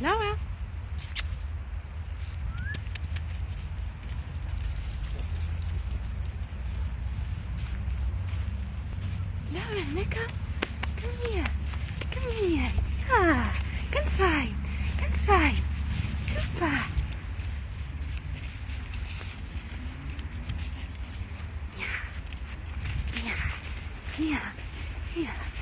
Noah. Noah, Nico. Come here, Come here. Ah, ganz fein. Ganz fein. Super. Yeah, yeah, yeah, yeah.